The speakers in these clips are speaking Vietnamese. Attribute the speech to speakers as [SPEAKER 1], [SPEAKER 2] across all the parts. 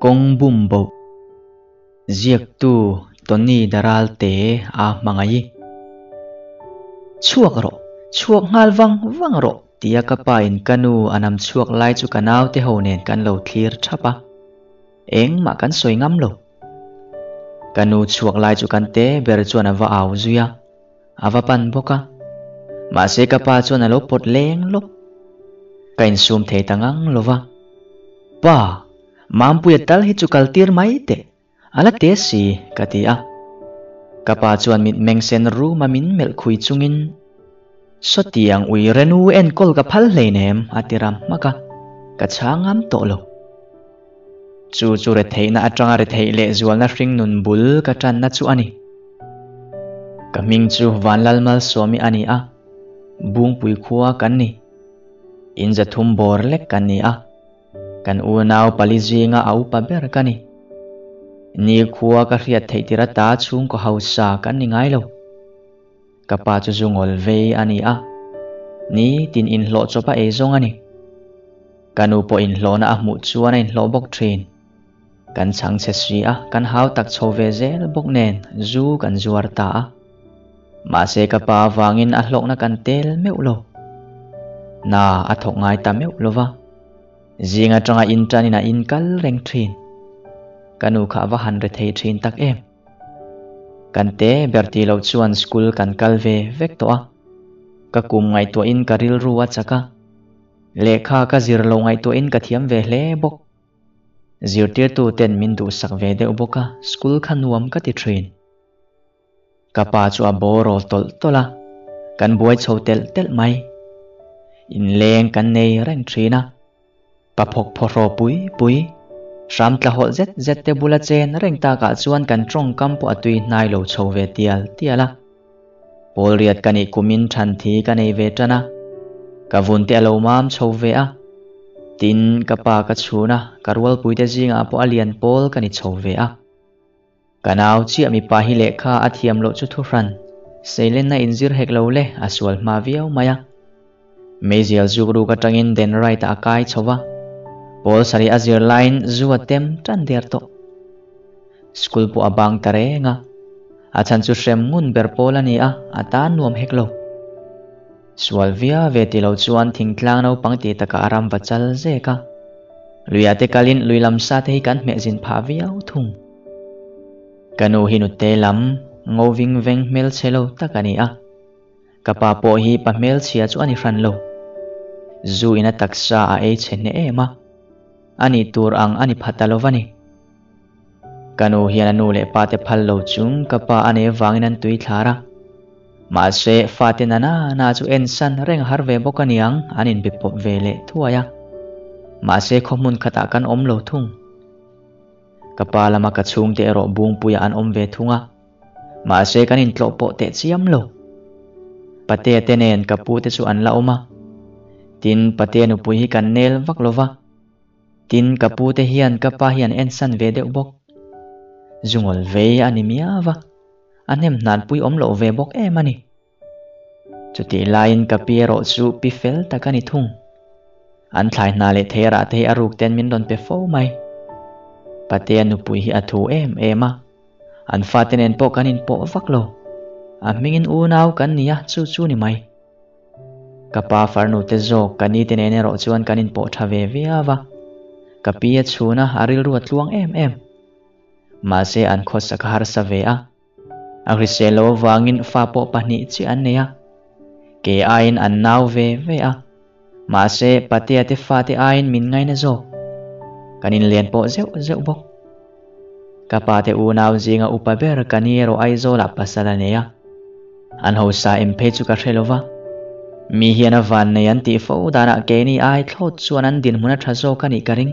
[SPEAKER 1] kong bumbo ziek tu toni daral te a mangai chuak ro chuak ngal wang wang ro tia ka pa in kanu anam chuak lai chu kanau te ho nen kan lo thlir thapa eng ma kan soi ngam lo kanu chuak lai chu kan te ber chuan awa au zuya awa pan boka ma se ka pa chuan alo pot leng lo kain sum the tangang lova pa mam pu tal hi chukal tir mai te ala te si katia kapa chuan mit meng sen ru mamin mel khui chungin. So tiang ui renu en kol ka phal hleinem atiram maka ka. Changam to lo. Chu chu re theina atanga re thei le zual na hring nun bul ka tan na chu ani. Kaming chu vanlal mal somi ani a. Bung pui khuwa kan ni. In za thum bor lek kan ni a kan u palizinga pali au pa ber kan ni. Ni khuwa ka hriat thei tira ta chung ko hausa kan ni ngai lo. Ka pa chu zungol ve ani a. Ni tin in hlo chopa e zong ani. Kanu po in hlo na a mu chuan in hlo bok train kan chang che si a, kan hau tak cho ve zel bok nen, zu kan zuar ta a. Ma se ka pa wangin a hlok na kan tel meu lo na a thok ngai ta meu lo wa zinga tanga in tani na in kal reng train kanu kha wa han re thei train tak em. Kan te berti lo chuan school kan kal ve vek to a ka kum ngai to in karil ruwa chaka lekha ka zir lo ngai to in ka thiam ve hle bok zir tir tu ten min du sak ve de boka school khan nuam ka ti train ka à pa chu a boro tol tola kan buai chho tel tel mai. In leng kan nei reng trina pa phô phoro pui pui ram tla hol zet zet te ta ka chuan kan trong kam po atui nai lo chho ve tial tiala pol riat kani kumin than thi kanei ve tana ka vun te alo mam chho ve a. Tin ka pa ka chuna karwal pui te jinga po alian pol kani chho ve a. Kanau chi ami pa hi le kha athiam lo chu thu ran seilen na injir hek lo le aswal à ma viau maya mezial zugru ka tangin den right akai chowa Paul sari azir line zua tem tan der to. School po abang tare nga. Achan chu shrem ngun ber pola ni a ata nuam heklo. Swalvia ve veti lo chuan thing tlang no pang ti taka aram bachal ze ka. Kalin luylam sa te kan me zin pha viau thung. Kanu hinu te lam ngô ving veng mel chelo takani a. Kapa hi pa mel chia chu ani lo. Zu ina taksa a e ne ema ani tur ang ani phatalowani kanu hian anu le pate phallo chung kapa ane wangin an tui thlara. Ma se fatin ana na chu en san reng har ve bokaniang anin bipop vele thuaya. Ma se khomun khata kan om lo thung. Kapa lama ka chung te ro bung puya an om ve thunga. Ma se kanin tlo po te chiam lo. Pate tenen kapu te chu an la oma. Tin pate nu pui hi kan nel vak lova tin kapu te hian kapa hian en san ve deuh bok zungol ve ani miawa anem nan pui om lo ve bok em ani. Chuti lain kapi ro chu pi fel takani thung. An thlai na le thera te aruk ten min don pe fo mai. Pate anu pui hi athu em ema an faten en po kanin po vaklo a mingin u nau kan nia chu chu ni mai. Kapa farnu te zo kani ten ene ro chuan kanin po thave viawa kapia chuna aril ruat luang em em. Ma se an kho sakhar sa ve a agri selo wangin fa po pani chi an ne a ke ain an nau ve ve a ma se pati ate fa te ain min ngai na zo kanin lian po zeu zeu bok kapate u nau zinga upaber kaniro ai zo la pasala ne a an ho sa em pe chu ka thelova mi hiana van ne an ti fo dana ke ni ai thot chuan an din huna thazo kani karing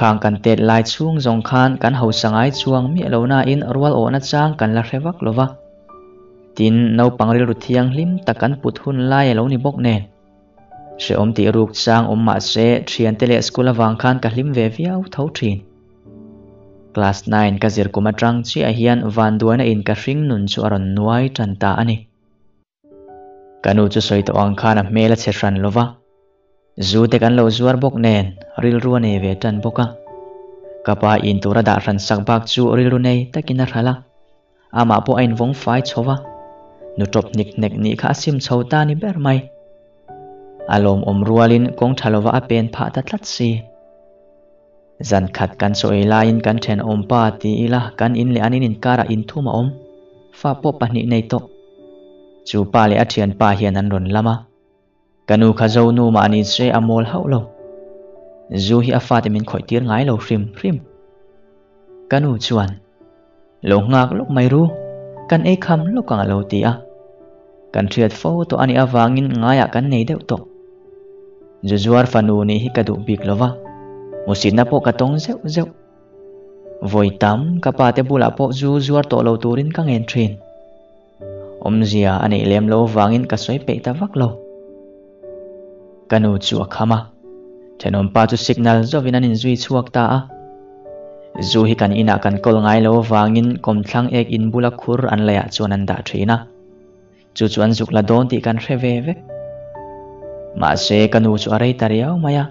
[SPEAKER 1] ko thana in man deuh phei chuan an senior ma hle thin kum som panga lai kani ve to a kan te ber dot tu hmeichhia po pol sari aron zir ve chi a kan te berin pol nga khang kan tet lai chung zong khan kan ho sangai chuang mi lo na in rual o na chang kan la hrewak lova tin nau pangril ru thiang hlim takan put hun lai lo ni bok nen se om ti ruk chang om ma se thian tele school awang khan ka hlim ve viau tho thin class 9 ka zir kuma tang chi a hian van duana in ka hring nun chu aron nuai tan ta ani kanu chu soi to ang khan a mela che ran lova zu te kan lo zuar bok nen ril ruan e ve tan boka kapa in tura da ran sak bak chu ril ru nei takina rhala ama po ain vong fai chowa nu top nik nek ni kha sim chhota ni ber mai alom om rualin kong thalowa a pen pha ta tlat si zan khat kan so ila in kan then om pa ti ila kan in le anin in kara in thuma om fa po pa ni nei to chu pa le a thian pa hian an ron lama kanu kha zo nu ma ni se amol hau lo. Zu hi afa thì mình min khoi tir ngai lo phim, hrim. Kanu chuan lo ngak lok mai ru kan e kham lo ka lo ti a. Kan thiat fo to ani awangin ngaya kan nei deuh to. Zuzuar fanu ni hi kadu bik lova Musin na po katong zeu zeu. Voi tam kapate bula po zuzuar to lo turin kang entrin Om zia ane lem lo vangin kasoy pe ta vak lo. Kanu chuak hama Tenom pa chu signal zo vinanin zui chuak ta a. Zu hi kan ina kan kol ngai lo vangin kom thlang ek in bula khur an laya chuan an da thina Chu chuan zuk la don ti kan hreve ve ma se kanu chu arei tariau maya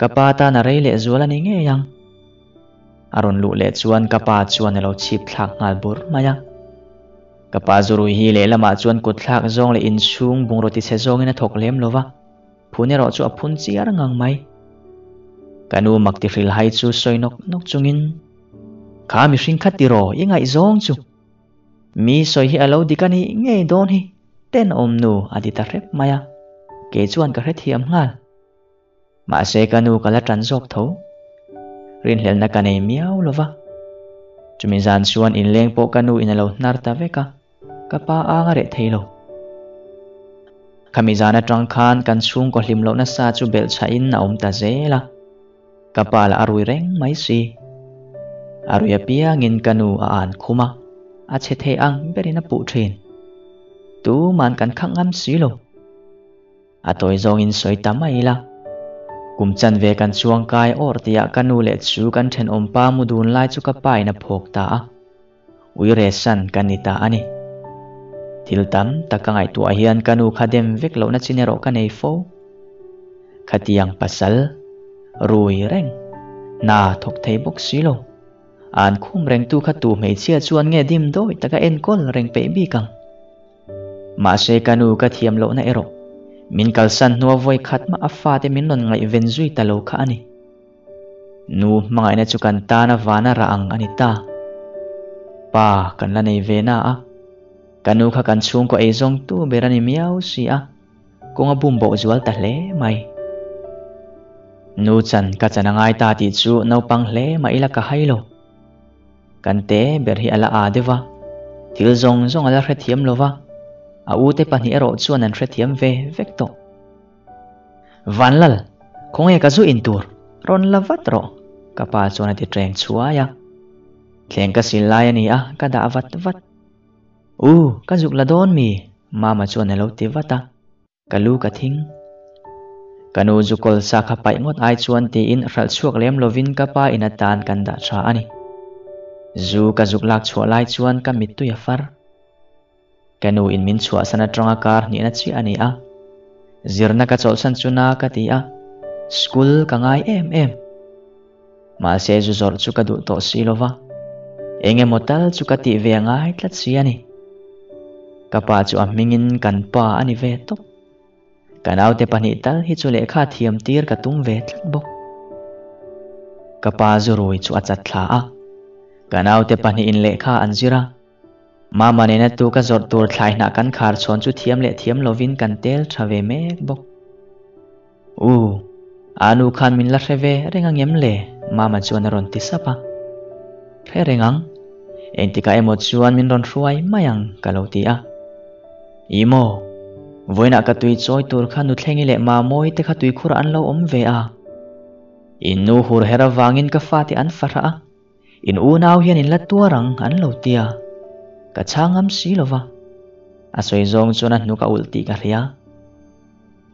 [SPEAKER 1] kapata na rei le zuala ni nge yang. Aron lu le chuan kapa chuan lo chip thak ngal bur maya kapa zuru hi le lama chuan kut thak zong le in chung bung roti se zong ina thok lem lova phune ro chu aphun chi ar ngang mai kanu makti fril hai chu soinok nok chungin kha mi hring khat ti ro ingai zong chu mi soi hi alo dikani nge don hi ten om nu adita rep maya ke chuan ka hre thiam ngal ma se kanu kala tran zok tho rin hel na kanei miau lova chumi zan chuan in leng po kanu in alo nar ta veka ka pa anga re theilo khami trang khan kan sung ko hlim lo na sa chu bel cha in na om ta zela Kapala arui reng mai si. Arui apia ngin kanu a an khuma a che the ang berina pu thin tu man kan khang am si lo. Atoi zong in soi tamai la. Kum chan ve kan chuang kai or tia kanu le chu kan then om pa mudun lai chu ka pai na phok ta a. Ui re san kanita ani thil tam takangai tu hian kanu khadem vek lo na chinero ka nei fo. Khatiang pasal, rui reng, na thok thei bok silo. An khum reng tu khatu mei chia chuan nge dim doi taka en kol reng pe bi kang. Ma se kanu ka thiam lo na ero. Min kalsan nuwa voi khat ma afa te min non ngai ven zui ta lo kha ani. Nu mangai na chukan ta na vana ra ang ani ta. Pa kan la nei ve na a kanu kha kan chung ko ezong tu berani miau si a. Kong a bum zual ta hle mai. Nu chan ka chana ngai ta ti chu no pang hle mai la ka hailo kan te ber hi ala a dewa thil zong zong ala hre thiam lova a u te pahnih erawh chuan an hre thiam ve, vek Van vanlal khawng e ka zu in tur. Ron la vat ro. Ka pa chuan a ti treng chuaya. thleng ka sil lai ani a, ka vat vat u ka zuk la dawn mi mama chuan a lo ti vata ka lu ka thing kanu zukol sa kha pai ngot ai chuan ti in hral chuak lem lovin ka pa in a tan kan da tha ani. Zu ka dục lak chhuah lai chuan ka mit tu ya far kanu in min chua sana tronga kar ni na chi ani a. Zirna ka chol san chuna ka ti a. School ka ngai em em. Ma se zu zor chu ka du to silova enge motal chu ka ti ve ngai tlat si ani kapa chu a mingin kan pa ani ve to kanau te pani tal hi chu le kha thiam tir ka tum ve thlak bok kapa zu roi chu a chat thla a kanau te pani in le kha anjira ma ne na tu ka zor tur thlai na kan khar chon chu thiam le thiam lovin kan tel thave me bok u anu khan min la reve rengang ngem le ma ma chuan ron ti sapa re rengang entika ti emo chuan min ron hruai mayang kaloti a imo voina ka tui choi tur khan nu thlengi le ma moi te kha tui khur an lo om ve a à. in nu hur hera wangin ka thì ăn phá a in u nào hiền in lát la tuarang an lo tia. Ka changam si lova a soi zong chuan a hnuk a ulti ka hria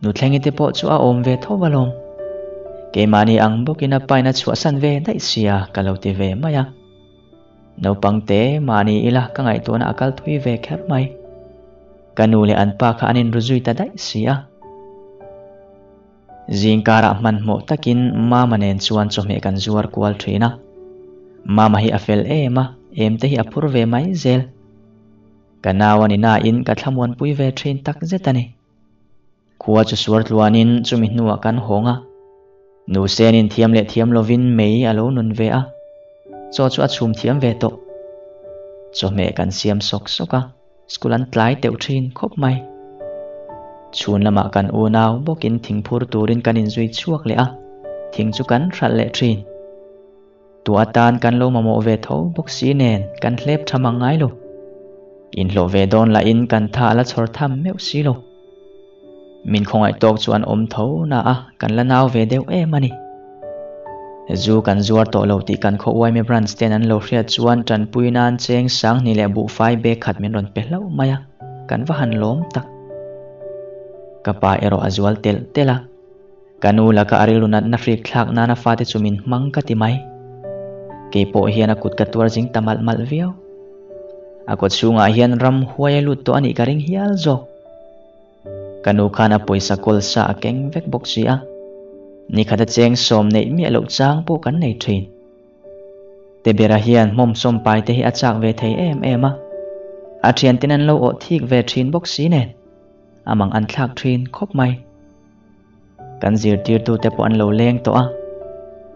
[SPEAKER 1] nu thleng te pawh chu a awm ve tho balom bài mani chú bokin a về đại san ve dai sia ka lo ti ve maya no pangte mani ila ka ngai tuan akal thui ve kher mai kanu le an pa kha anin ruzui ta dai sia zingkara man mo takin mama nen chuan chome kan zuar kwal thina mama hi afel ema em te hi apur ve mai zel. Kanawani ina in ka thlamuan pui ve thrin tak zetani khuwa chu suar tluanin chumi hnuwa kan honga. Nu senin thiam le thiam lovin mei alo nun ve a. Cho chu a chum thiam ve to. Cho me kan siam sok soka skulan tlai teu thin khop mai. Chun lama kan u nau bokin thingphur turin kanin zui chuak le a. Thing chu kan hral le thin. Tua tan kan lo mamo ve tho bok si nen kan hlep thamangai lo. In lo ve don la in kan tha la chhor tham meu si lo. Min khongai tok chuan om tho na a kan la nau ve deuh em ani zu kan zuar to lo ti kan kho wai me brand sten an lo hria chuan tran pui nan cheng sang ni le bu fai be khat min ron pe lo maya. Kan va han lom tak. Kapa ero azwal tel tela kanu la ka arilunat na fri khlak na na fate chumin mang ka ti mai. Ke po hian a kut ka tuar jing tamal mal viau akot sunga hian ram huai lut to ani karing hial zo. Kanu khana poisa kol sa akeng vek bok sia ni khata cheng som nei mi lo chang po kan nei thin. Te bera hian mom som pai te hi achak ve thei em em a. A thian tinan lo o thik ve thin bok si nen. Amang an thlak thin khop mai. Kan zir tir tu te po an lo leng to a.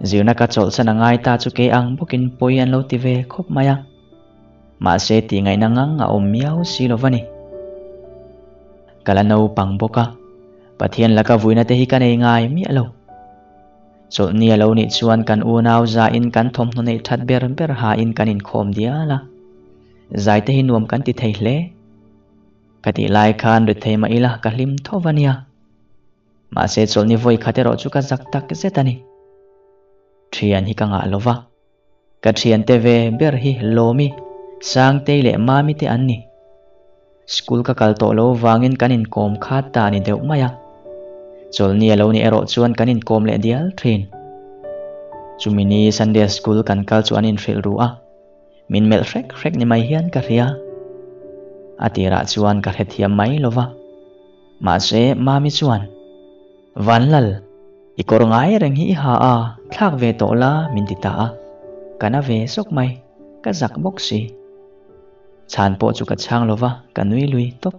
[SPEAKER 1] Zirna ka chol sana ngai ta chu ke ang bokin poi an lo ti ve khop maya ma se ti ngai na ngang a om miao si lo vani. Kala no pang boka. Pathian laka vuina te hi kan ei ngai mi alo chol ni alo ni chuan kan u nau za in kan thom hnu nei that ber ber ha in kan in khom dia la. Zai te hi nuam kan ti thei hle. Kati lai khan ri thei ma ila ka hlim thovania ma se chol ni voi khate ro chu ka zak tak zetani thian hi ka nga lova ka thian te ve ber hi lomi sang te le mami te anni school ka kal to lo wangin kanin kom kha ta ni deuh maya chol ni alo ni ero chuan kanin kom le dial thin. Chumini sunday school kan kal chuan in hril ru a. Min mel hrek hrek ni mai hian ka ria. Atira chuan ka he thiam mai lova ma se mami chuan. Vanlal ikor ngai reng hi ha a. Thak ve to la min ti ta kana ve sok mai. Ka zak bok si chan po chu ka chang lova ka nui lui top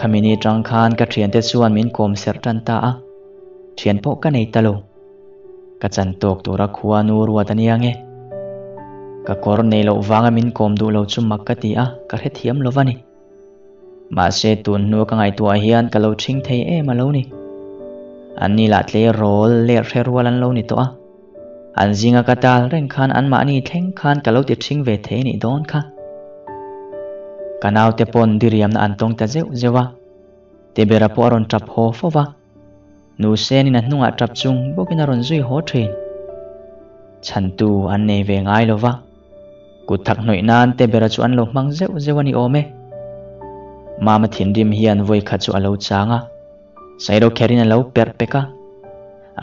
[SPEAKER 1] khamini trang khan ka thian te chuan min kom ser tan ta a thian po ka nei talo ka chan tok tura khuwa nu ruwa tania nge ka kor nei lo wanga min kom du lo chu mak ka ti a ka he thiam lovani ma se tun nu ka ngai tua hian ka lo thing thei em alo ni. An ni la tle rol le rher walan lo ni to a an zinga ka tal ren khan an ma ni thleng khan ka lo ti thing ve the ni don kha kanau te pon diriam na antong ta zeu zewa. Te bera po aron trap ho fowa nu sen in nunga trap chung bokin aron zui ho thin chan tu an nei ve ngai lova ku thak noi nan te bera chu an lo mang zeu zewani ome. Mama thin rim hian voi kha chu alo changa. Sairo kherin alo per peka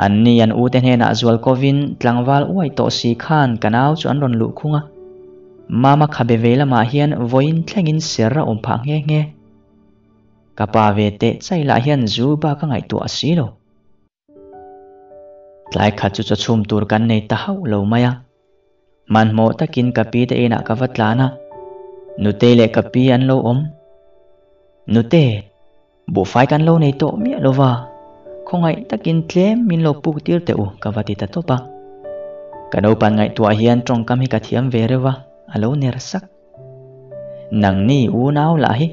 [SPEAKER 1] an ni an u te hena zual kovin tlangwal uai to si khan kanau chu an ron lu khunga mama khabe vela ma hian voin thlengin serra nghe pha nge. Nge kapa ve te chai la hian zu ba ka ngai tu asilo tlai kha chu chum tur kan nei ta hau lo maya. Man mo takin kapi te e ina ka vatlana nu te le kapi an lo om. Nu te, bu fai kan lo nei to mi lo wa khongai takin tlem min lo puk tir te u ka vati ta to pa. Kano pan ngai tua hian trong kam hi ka thiam ve rewa alo nersak nang ni unaw lahi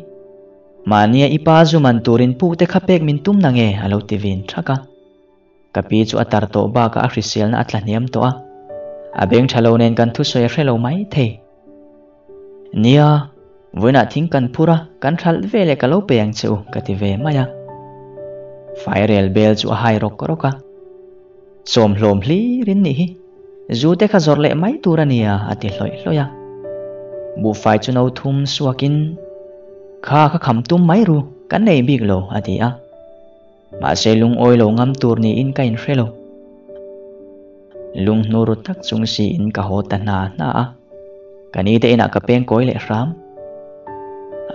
[SPEAKER 1] mania ipa zuman turin pu te khapek min tum nange alo tivin thaka kapi chu atar to ba ka official na atlaniam to a. Abeng thalo nen kan thu soi hrelo mai the. Nia vuna thing kan pura kan thal vele kalo peyang chu kati ve maya fairel bel chu hai rok roka som hlom hli rin ni hi. Zu te kha zorle mai turania ati hloi hloya bu fai chu no thum suakin kha kha kham tum mai ru kan nei big lo ati a ma se lung oi lo ngam tur ni in kain hrelo lung nuru tak chung si in ka ho ta na na a kani te ina ka peng koi le ram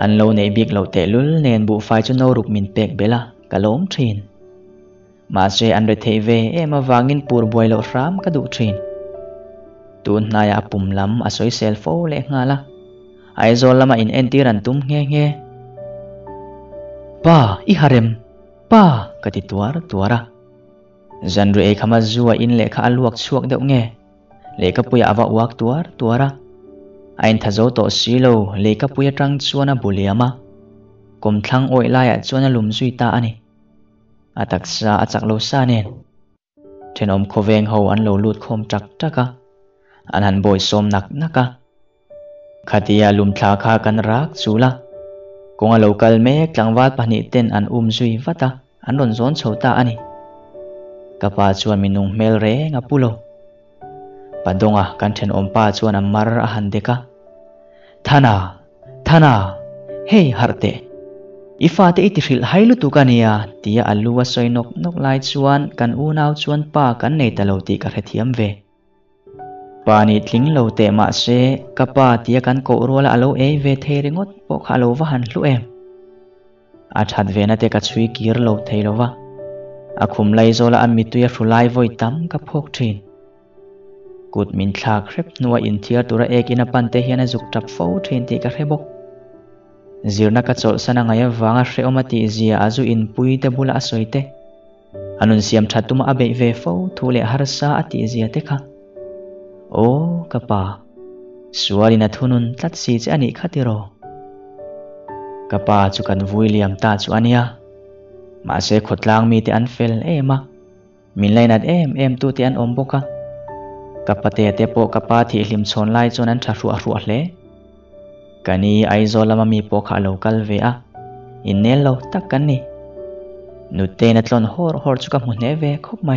[SPEAKER 1] an lo nei big lo te lul nen bu fai chu no ruk min pek bela ka lom thin mà sẽ an re thei về em awangin pur boy lo ram ka du trên, tun na ya pum lam a soi cell phone le ngala ai zo lama in entiran tum nge nge. Pa, i harem. Pa kati tuar, tuara. Zanru e khama zuwa in le kha aluak chuak deuh nge. Le ka puya awa wak tuar, tuara. Ain thazo to silo le ka puya tang chuana buliama kum thlang oi la ya chuana lum zui ta ani. Atak sa achak lo sa nen. Thenom khoveng ho an lo lut khom tak taka. An han boy som nak naka khatia lum thla kha kan rak chula. Konga local me tlangwal pani ten an um zui vata. An ron zon chota ani. Kapa chuan minung mel re nga pulo. Padonga kan then om pa chuan amar a han deka. Thana thana, hey harte. Ifa te iti ril hailu tu kania tia alua soinok nok lai chuan kan u nau chuan pa kan nei talo ti ka hrethiam ve pani tling lo te ma se kapa tia kan ko rola alo e ve the ringot po kha lo wa han lu em. A that ve na te ka chui kir lo thei lo wa a khum lai zola a mi tuya lai voi tam ka phok thin kut min thla khrep nuwa in thia tura ek ina pan te hian a zuk tap fo thin ti ka hrebok zirna ka chol sana ngaya wanga hre omati zia azu in pui te bula asoite anun siam thatuma abe ve fo thule harsa ati zia te kha. โอ้กะปาสวารินาทุนุนตัดสีจะอันนี้คัดติโรกะปาจุกันวุยเลียมตาจุอันนี้มาเซขดลางมีแต่อันเฟลเอมามินไลนัดเอมเอมตัวที่อันอมบกะกับปเตเตโปกับปาที่ลิมชนไลจนนั้นทัศรัวรัวเลกันนี้ไอโซลามามีโปขาโลกัลเวอะอินเนลโลตักกันนี่นุเตนัดลอนฮอร์ฮอร์จุกับมุนเนเวคบไม่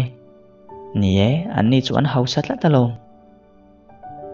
[SPEAKER 1] นี่เออันนี้จวนเฮาสัตละตะลง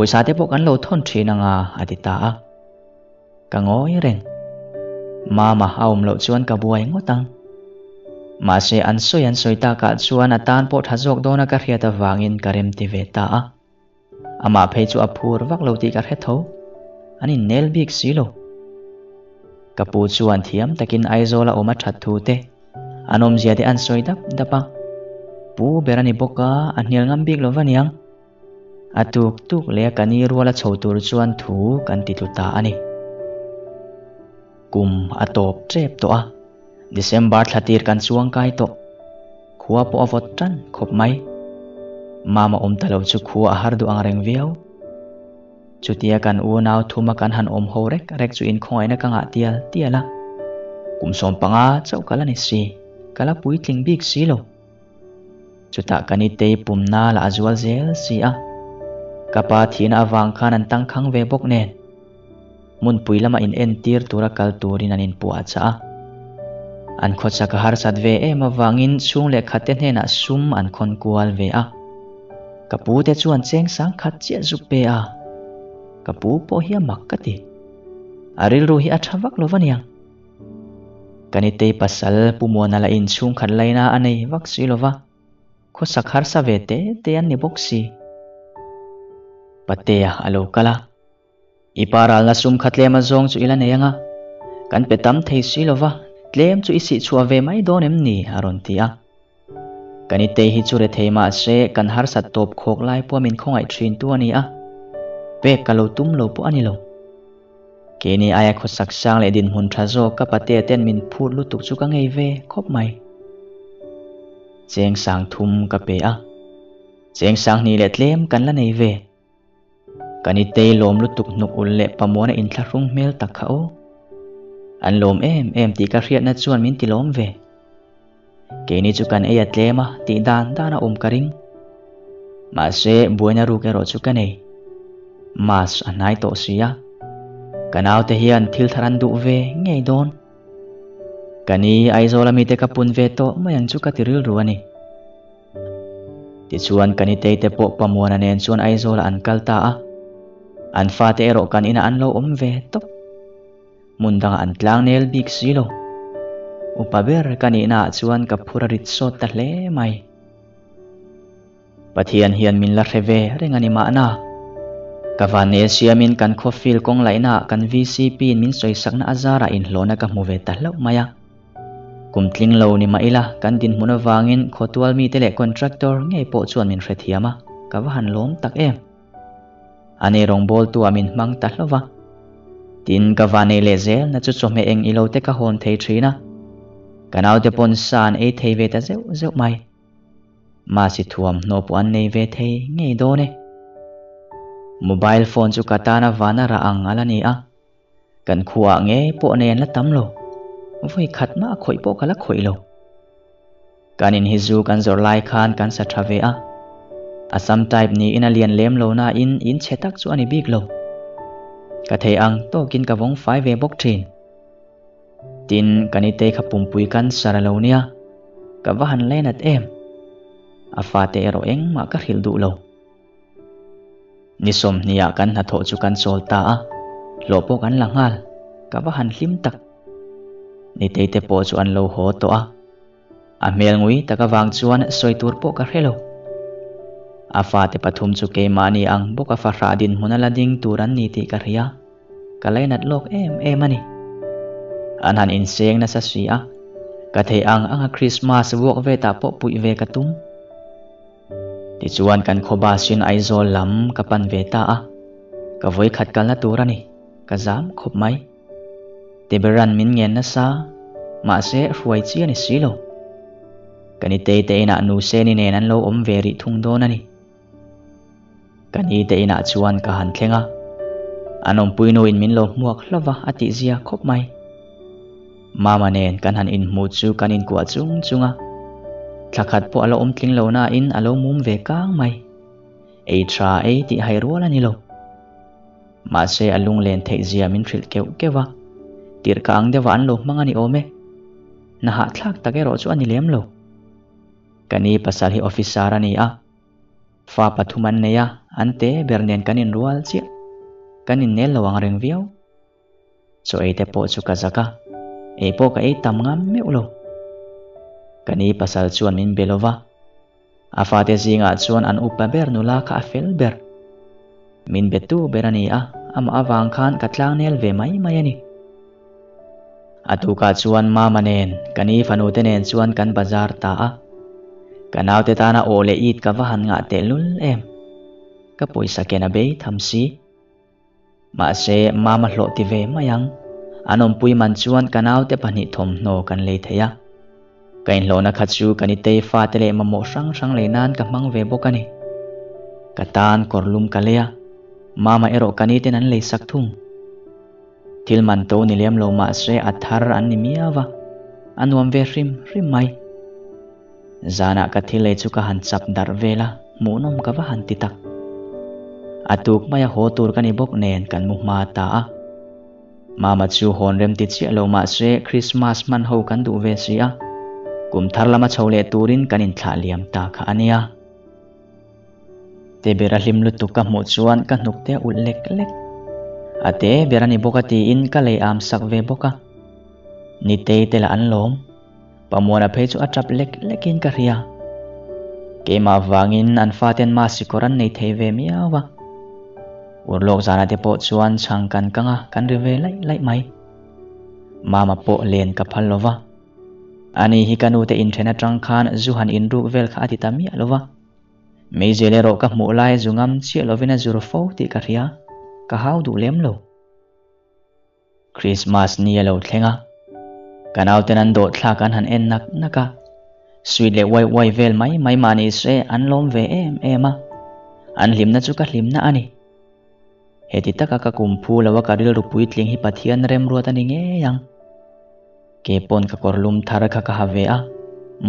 [SPEAKER 1] phanga Puysa te po kan lo thon thi na nga adita a. Ka ngoi reng. Mama aum lo chuan ka buai ngotang. Ma se an soi an soi ta ka chuan atan po thazok dona ka hriata wangin karem ti ve ta a. Ama phei chu aphur vak lo ti ka hre tho. Ani nel bik silo. Kapu chuan thiam takin aizola oma that thu te. Anom zia te an soi dap dapa. Pu berani boka an hial ngam bik lo vaniang. อาตุกตุกเล็กันนี้รัวละโชตัวชวนถูกันติดตาอันนี้กุมอาตบเจ็บตัวเดซ ember ทัดทีรกันช่วงกายตัวขวบปอฟตันขบไหมมามาอมตะลชุกขัวอาหารดูอังเรงเวียวจุดเดียกันอูนาวทุมากันหันอมโฮเร็กเร็กจุอินคอยนักังอาเตียลเตียละกุมสมปังอาเจ้ากะละนิสีกะละปุยทิงบิกสีโลจุตะกันนิเตปุ่มนาละอจวลเซลสีอะ kapa thina awang khan an tang khang ve bok nen. Mun puilama in en tir tura kal turin an in pu acha an khot sa har sat ve em awangin chung le khaten hena sum an khon kual ve a. Kapu te chuan cheng sang khat che zu pe a. Kapu po hi mak kati aril ru hi athawak lovaniang kani te pasal pumona la in chung khat laina anei vak silova kho sakhar sa ve te te an ni boksi patea alo, kala. Iparal na sum khatlem zong chu ila neyanga kan petam thei silova tlem chu isi chuwa ve mai donem ni aron tia kani te hi chure theima se, kan har sat top khok lai po min khongai thin tu ani a. Pe kalo tum lo po ani lo. Kini aya kho sak sang le din hun tha zo ka pate ten min phu lu tuk chu ka ngei ve, khop mai. Cheng sang thum ka pe a. Cheng sang ni le tlem kan la nei ve kani te lom lu tuk nuk ul le pamona in thla rung mel tak kha o an lom em em ti ka hriat na chuan min ti lom ve ke ni chu kan e atlema ti dan dana um karing ma se buena ru ke ro chu kan ei mas anai to sia kanau te hian thil tharan du ve ngei don kani aizola mi te kapun ve to mayang chu ka tiril ruani ti chuan kani te te po pamuan anen chuan aizola an kalta a an fa te ero kan ina an lo om ve tok. Mundang an tlang nel big silo upaber kan ina ah chuan ka phura ritso ta hle mai. Pathian hian min la reve rengani ma na Kavane siamin kan khofil kong laina kan VCP min soy sakna azara in hlona ka muve talaw maya. Kumtling lo ni maila kan din muna vangin khotual mi tele contractor ngay po chuan min retiama kavahan lom tak em. Ane rong bol tu amin mang talawa. Tin kavane lezel na chuchome eng ilo te ka hon thei trina. kanau te pon san e thei ve ta zeu zeu mai. Ma si thuam no po an nei ve thei nge do ne. mobile phone chu katana vana ra ang alani a kan khuwa nge po nen la tam lo vui khat ma khoi po kala khoi lo kanin hizu kan zor lai khan kan sa thave a asam type ni in alien lem lo na in in chetak chu ani big lo. Ka thei ang to kin ka vong fai ve bok thin. Tin kani te kha pum pui kan sara lo nia. Ka vahan lenat em. Fa te ero eng ma ka khil du lo. Ni som niya kan na tho chu kan sol ta a. Lo po kan langal ka ba han hlim tak. Ni te te po chu an lo ho to a. A mel ngui ta ka wang chuan soi tur po ka hrelo a te pathum chu ke mani ang boka fa ra din hunala ding turan ni ti ka ria. Nat lok em em ani anhan in seng na sa si ka thei ang anga christmas wok ve ta po pui ve ka tum ti chuan kan khoba sin aizol lam kapan ve ta a. Ka voi khat kal na turani ka zam khop mai. Te beran min ngen na sa. Ma se ruai chi ani silo kani te te na nu se ni nen an lo om veri thung don ani kan hi te ina chuan ka han thlenga anom puino in min lo muak hlova ati zia khop mai mama nen kan han in mu chu kan in kwa chung chunga thakhat po alo om tling lo na in alo mum ve kang mai ei tra ei ti hai ruala ni lo ma se alung len thei zia min thril keu kewa tir kang ang dewa an lo mangani ome na ha thlak take ro chu ani lem lo kani pasal hi officer ani a fa pathuman ne ya ante bernen kanin rual chi kanin nel lawang reng viau. So ei te po chu ka zaka ei po ka ei tam ngam me ulo kani pasal chuan min belova. Afate zinga chuan an upa ber nula ka afel ber. Min betu berani a ama awang khan katlang nel ve mai mai ani. Atuka chuan ma manen. Kani fanu tenen chuan kan bazar ta a kanaw te tana ole it ka vahan nga te lul em ka poisa kena be thamsi ma se mama hlo ti ve mayang anom pui man chuan kanaw te pani thom no kan le theya kain lo na khachu kani te fa tele ma mo sang sang le nan ka mang ve bokani katan korlum kalea mama ero kani ten an le sak thung thil man to ni lem lo ma se athar an ni miawa anuam ve rim rim mai zana ka thile chu ka han chap dar vela munom ka wa han titak atuk maya ho tur kani bok nen kan mu ma ta a mama chu hon rem ti chi lo ma se christmas man ho kan du ve si a kum thar lama chhole turin kanin thla liam ta kha ania. Te bera hlim lu tu ka mu chuan ka hnuk te ul lek lek. Ate berani boka ti in ka lei am sak ve boka. Ni te te la an lom. Pamona phe chu atrap lek lekin ka ria. Ke ma wangin an faten ma sikoran nei thei ve miawa urlok zana te po chuan chang kan kanga kan rive lai lai mai mama po len ka phallova ani hi kanu te in thena tang khan zuhan in ru vel kha ati tami alova me jele ro ka mu lai zungam chi lovina zur fo ti ka ria ka hau du lem lo christmas ni lo thlenga kanau tenan do thla kan han en nak naka à. sweet le wai wai vel mai mai mani se an lom ve em ema an à. lim na chu ka lim na ani. Heti taka ka kum phu lawa ka ril ru pui tling hi pathian rem ruat ani nge yang ke pon ka korlum thar kha ka have a.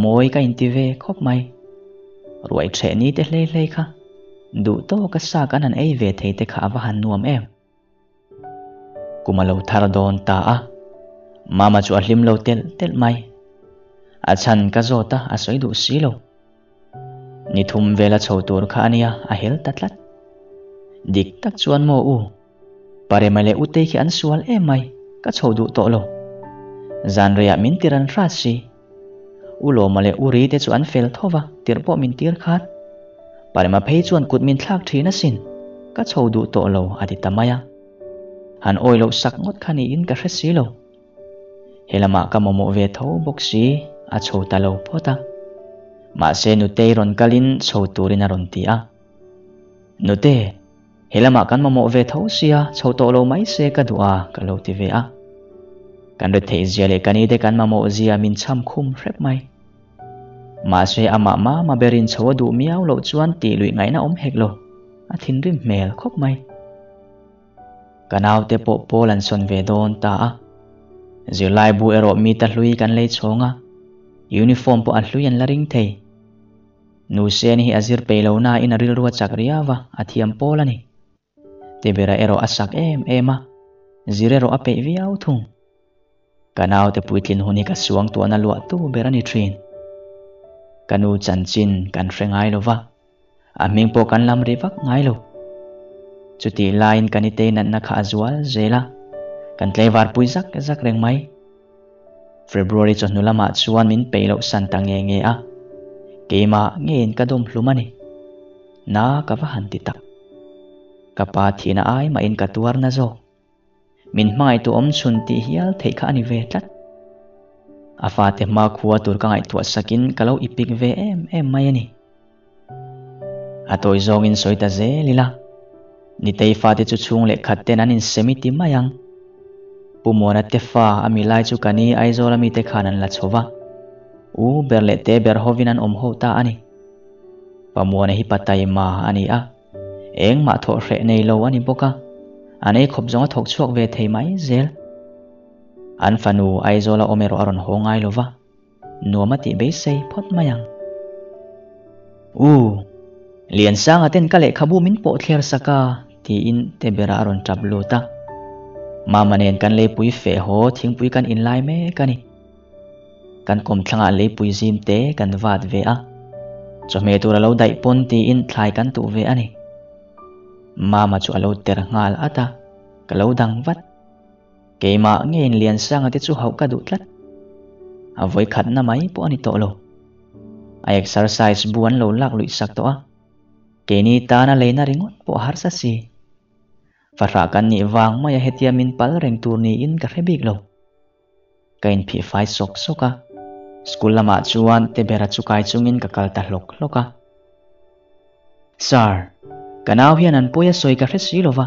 [SPEAKER 1] Moi ka inti ve khop mai. Ruai the ni te hlei hlei kha. Du to ka sa kan an ei ve thei te kha wa han nuam em. Kumalo thar don ta a. Mama chu a hlim lo tel tel mai. A chan ka zota a soi du si lo ni thum vela chho tur kha ania a hel tatlat dik tak chuan mo u pare male u ute khi an sual em mai ka chho du to lo zan ria min tiran ra si u lo male u uri te chu an fel thowa tir po min tir khat pare ma phei chuan kut min thlak thina sin ka chho du to lo adi tamaya han oi lo sak ngot khani in ka hresi lo helama ka momo ve tho bok si a chho ta lo phota ma se nu te ron kalin chho turin a ron ti a nu te helama kan momo ve tho sia chho to lo mai se ka du'a ka lo ti ve a kan ret thei zia le kani te kan mamo zia min cham khum rep mai ma se ama ma ma berin chho du miao lo chuan ti lui ngai na om hek lo a thin rim mel khop mai kanaw te po polan son ve don ta a lại bu ero mi ta hlui kan lei chonga uniform po a hlui an la ring thei nu sen ni azir peilo na in aril ruwa chakriawa athiam polani te bera ero asak em ema zirero ape vi au thung kanaw te puitlin huni ka suang tu na lua tu berani trin kanu chanchin kan hrengai lova aming po kan lam rivak ngai lo chuti lain kanite nan na kha azwal zela kan tlevar pui zak zak reng mai February chon nulama chuan min peilo san ta nge nge a keima ngen ka dom hlumani na ka va han ti tak kapa thina ai ma in katuar na zo min mai tu om sun ti hial thei kha ani ve tlat afa à, te ma khuwa tur ka ngai tu sakin kalau ipik ve em em mai ani atoi zong in soita ze lila ni tei fa te chu chung le khat ten an in semi ti mayang pumona te à, fa ami lai chu kani ai zola mi te khanan la chowa u berle te ber hovinan om ho ta ani pamona hi patai ma ani a eng ma tho hre lâu anh ani boka anh ấy khop zonga thok chuak ve thei mai zel an fanu ai zola omero aron hongai lova nuama ti be sei phot mayang u lian sang à aten lệ khabu min po thler saka ti in te bera aron trablo ta. Mama nên kan lấy bụi fe ho thing pui kan in lai me kani kan kom thlanga à lấy bụi zim te kan wat ve a chome tura lâu đại pon ti in thay thlai tụ về anh ấy mama chu alo ter ngal ata kalau dang vat ke ma nghe lian sang ate chu hau ka du tlat a voi khat na mai po ani to lo ai exercise buan lo lak lui sak to a ke ni ta na le na ringot po har sa si fara kan ni wang ma hết hetia min pal reng tur ni in ka rebik lo kain phi fai sok soka school lama chuan te bera chukai chungin ka kal ta lok loka sir kanaw hian an poya soi ka hresi lova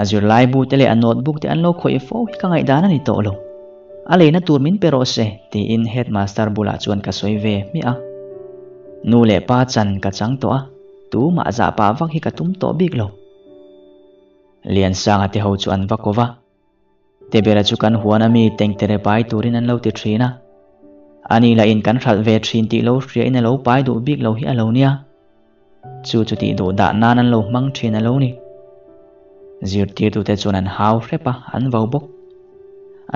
[SPEAKER 1] azur lai bu tele an notebook te an lo khoi fo hi ka ngai dana ni to lo. Ale na tur min pero se, ti in headmaster bula chuan ka soi ve mi a. Nu le pa chan ka chang to a. Tu ma za pa vak hi ka tum to big lo. Lian sang ate ho chu an vakova te bera chu kan huana mi teng tere pai turin an lo ti thina ani la in kan thal ve trên ti lo hria in lo pai du big lo hi alo nia chu chu ti do da na nan lo mang thin alo ni. Zir tir tu te chon an hau hrepa an vau bok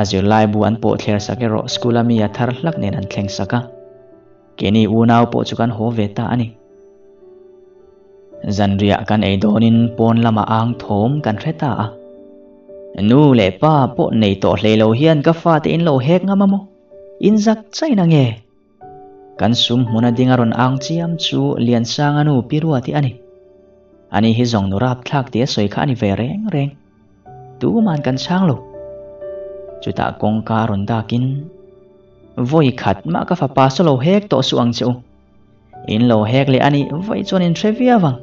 [SPEAKER 1] a zir lai bu an po thler sake ro skula mi a thar hlak nen an thleng saka keni u nau po chu kan ho ve ta ani. Zan ria kan ei donin pon lama ang thom kan hreta a nu le pa po nei to hle lo hian ka fa te in lo hek ngama mo. In zak chai na nge kan sum hmuna dingaron ang chiam chu lian sang anu pirua ti ani. Ani hi zong nu rap thak te soi kha ani ve reng reng. Tu man kan sang lo. Chu ta kong ka ron da kin. Voi khat ma ka fa pa so lo hek to su ang chu in lo hek le ani, voi chon in trivia wang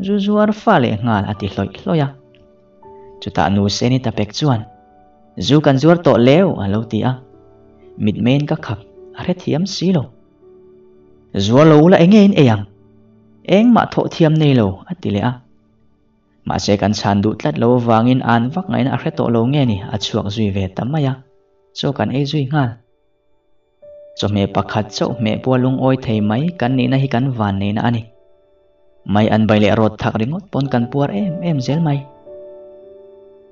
[SPEAKER 1] zu zuar fa le ngal ati hloi hloya chu ta nu se ni ta pek chuan. Zu kan zuar to leo a lo ti a. Mit men ka khap, a re thiam si lo rùa lâu là anh em em. Anh mà thọ thiam này lâu à tỷ lệ à mà sẽ cần sàn đụt lát lâu vàng in an vắc ngay na khét tổ lâu nghe nè à chuộc duy về tấm mày à cho cần ấy duy ngan cho mẹ bạc khát, cho mẹ bùa lung ôi thầy mấy cần nè na hi cần vàn nè na anh mày ăn bay lệ rột thạc ringot pon cần bùa em em dễ mày.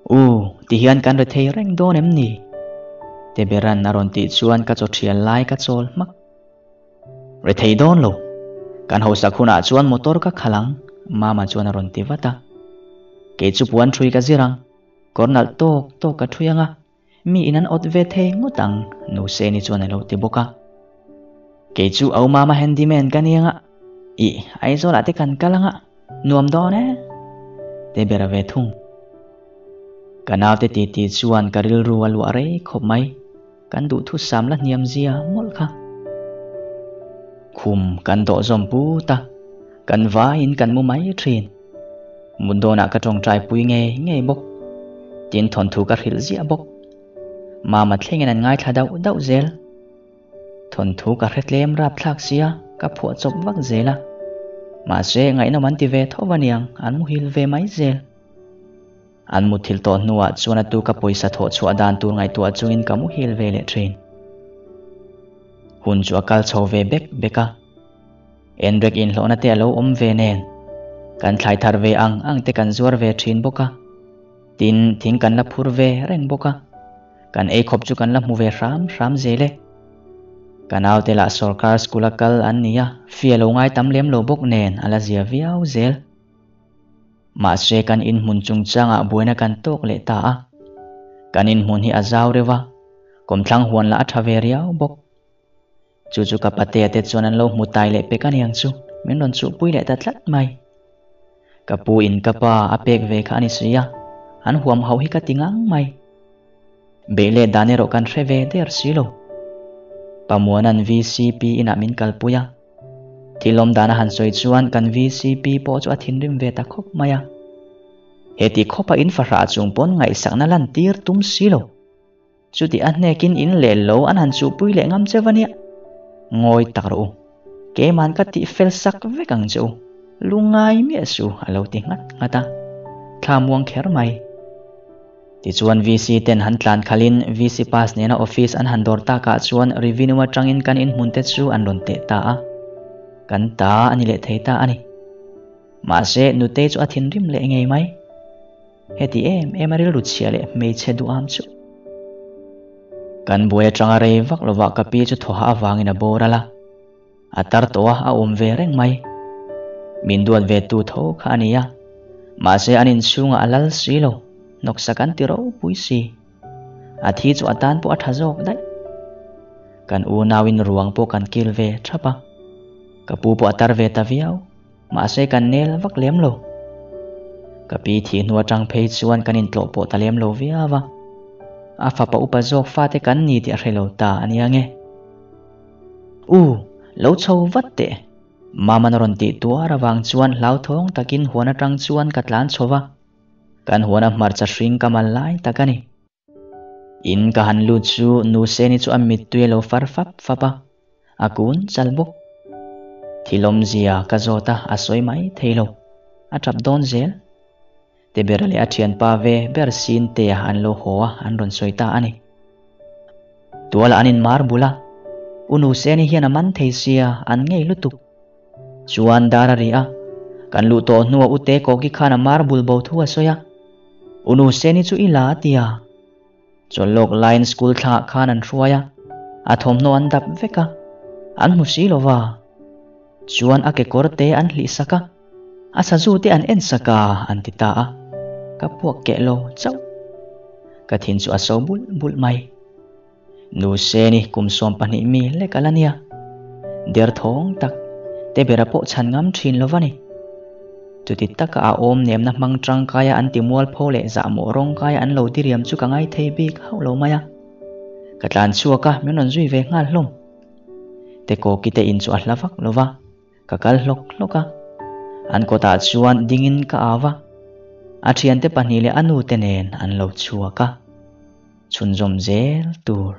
[SPEAKER 1] U thì hiền cần rồi thầy reng đôn em nè Teberan naron ti chuan ka cho thial lai ka chol mắc re thei don lo kan ho sakhuna chuan motor ka khalang mama chuan aron ti vata ke chu puan thui ka zirang kornal tok tok ka thuyanga mi inan ot ve the ngutang nu se ni chuan lo ti boka ke chu au mama handyman kanianga i ai zo la te kan kalanga nuam do ne te bera ve thung kanaw te ti ti chuan karil ru alu are khop mai kan du thu sam la niam zia mol kha khum kan do zom pu ta, kan va in kan mu mai thin mun do na ka trong trai pui nghe nghe bok tin thon thu ka khil zia bok ma ma thleng an ngai thadau dau zel. Thon thu ka hretlem rap thlak sia ka phu chop vak zela. Ma se ngai na man ti ve thowaniang an mu hil ve mai zel. An mu thil to nuwa chuan tu ka poisa tho chu adan tur ngai tu chungin kamu hil ve le train hun chu akal chho ve bek beka. En rek in hlona te lo om ve nen. Kan thlai thar ve ang ang te kan zuar ve thin boka. Tin thing kan la phur ve ren boka. Kan ei khop chu kan la mu ve ram ram zele kanal te la sarkar school akal an nia fialo ngai tam lem lo bok nen, ala zia viau zel ma se kan in mun chung changa buena kan tok le ta a. Kan in mun hi azaw rewa kom thlang huan la thave riau bok chú chú chu ka pate cho nên lâu mu tài lệ bê kan hàng chú miếng đòn chú bui lệ tật lát mai. Cặp bù in ka bê apek khá anh ni à anh huam hau hi ka tingang mai. Be về để ở kan lâu. der silo pamuanan vcp ina ah min kalpuya tilom dana han soi chuan kan VCP po chu athin rim ve ta khop maya heti khopa in fa ra chung pon ngai sakna lan tir tum silo chu anh an nekin in le lo an han chu pui le ngam chewania ngoi tak ro ke man ka ti fel sak ve kang chu lungai mi su ngắt ngắt ta. Tha thamuang kher mai ti chuan VC ten han tlan khalin VC pass nena office an han dor ta ka chuan revenue in kan in munte chu an ron te ta a kan ta ani le thei ta ani ma se nu te chu athin rim le ngei mai. Heti em em ari lu chia le me che du am chu kan buaya tanga rei vak lo wa ka pi chu tho ha wangin a borala atar to a om ve reng mai. Min duat ve tu tho kha ania ma se anin sunga alal silo nok sakan ti ro pui si. A thi chu atan po atha jok dai. Kan u nawin ruang po kan kil ve thapa. Kapupo atar ve ta viau ma se kan nel vak lem lo. Kapi thi nuwa tang phei chuan kanin tlo po talem lo viawa a fa pa upa zok fa te kan ni ti a hrelo ta ani ange u lo chho vat te mama ron ti tua wang chuan lau thong takin huana tang chuan katlan chowa kan huana marcha hring kamal lai takani in ka han lu chu nu se ni chu amit tuelo far fap fapa akun chalbok thilom zia ka zota asoi mai theilo atrap don zel te berali achian pa ve, ber sin te an lo hoa an ron soita ani. Tuala anin mar bula. Unu seni hian aman thei sia, an ngei lutuk chuan dara ri a. Kan lu to nuwa ute ko ki khana mar bul bo thu soya unu seni chu ila tia cholok line school tha khan an ruaya a thom no an dap veka an musi lova chuan ake korte an hli saka. A sa zu te an en saka, an ti ta a ka puak ke lo chau ka thin chu a bul bul mai nu se ni kum som pani mi le kalania der thong tak te bera po chan ngam thin lo wani tu ti taka a om nem na mang trang kaya an ti mual pho le za mo rong kaya an lo ti riam chu ka ngai thei bik hau lo maya ka tlan chua ka mi non zui ve ngal hlom te ko ki te in chu a hlavak lova kakal hlok hloka an kota chuan dingin ka awa athian te pahnih le anu te nen an lo chhuaka chhun zawm zel tur.